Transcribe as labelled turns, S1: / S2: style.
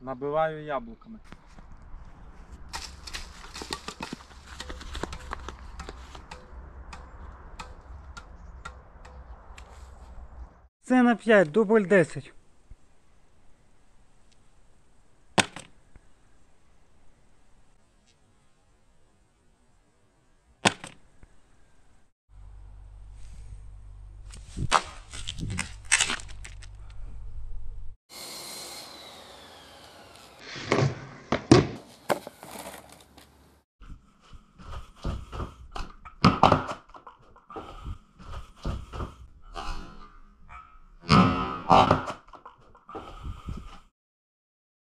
S1: Набиваю яблуками.
S2: Це на 5, дубль 10. 啊。